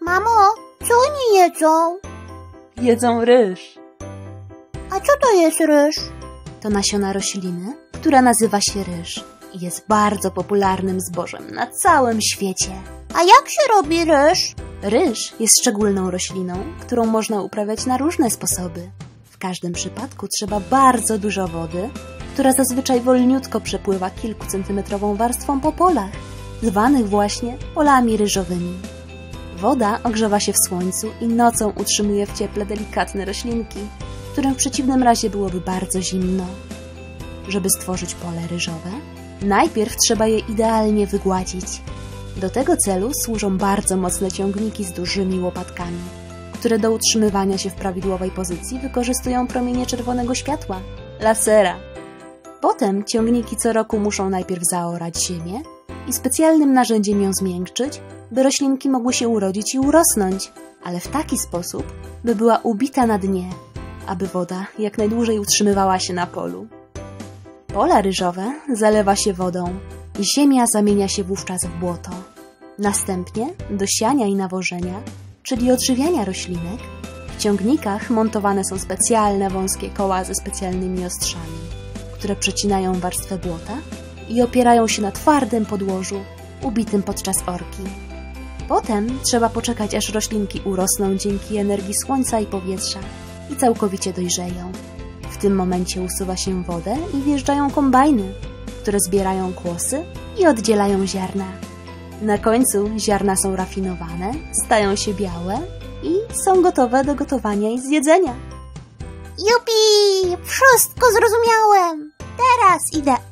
Mamo, co oni jedzą? Jedzą ryż. A co to jest ryż? To nasiona rośliny, która nazywa się ryż i jest bardzo popularnym zbożem na całym świecie. A jak się robi ryż? Ryż jest szczególną rośliną, którą można uprawiać na różne sposoby. W każdym przypadku trzeba bardzo dużo wody, która zazwyczaj wolniutko przepływa kilkucentymetrową warstwą po polach, zwanych właśnie polami ryżowymi. Woda ogrzewa się w słońcu i nocą utrzymuje w cieple delikatne roślinki, którym w przeciwnym razie byłoby bardzo zimno. Żeby stworzyć pole ryżowe, najpierw trzeba je idealnie wygładzić. Do tego celu służą bardzo mocne ciągniki z dużymi łopatkami, które do utrzymywania się w prawidłowej pozycji wykorzystują promienie czerwonego światła, lasera. Potem ciągniki co roku muszą najpierw zaorać ziemię i specjalnym narzędziem ją zmiękczyć, by roślinki mogły się urodzić i urosnąć, ale w taki sposób, by była ubita na dnie, aby woda jak najdłużej utrzymywała się na polu. Pola ryżowe zalewa się wodą i ziemia zamienia się wówczas w błoto. Następnie do siania i nawożenia, czyli odżywiania roślinek, w ciągnikach montowane są specjalne wąskie koła ze specjalnymi ostrzami, które przecinają warstwę błota i opierają się na twardym podłożu, ubitym podczas orki. Potem trzeba poczekać, aż roślinki urosną dzięki energii słońca i powietrza i całkowicie dojrzeją. W tym momencie usuwa się wodę i wjeżdżają kombajny, które zbierają kłosy i oddzielają ziarna. Na końcu ziarna są rafinowane, stają się białe i są gotowe do gotowania i zjedzenia. Jupi! Wszystko zrozumiałem! Teraz idę!